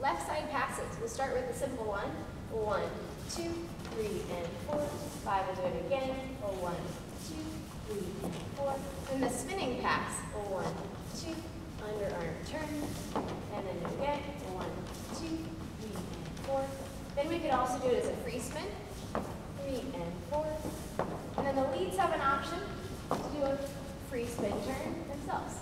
left side passes. We'll start with the simple one. One, two, three, and four. Five, we'll do it again. One, two, three, and four. Then the spinning pass. One, two, underarm turn. And then again. One, two, three, and four. Then we could also do it as a free spin. Three and four. And then the leads have an option to do a free spin turn themselves.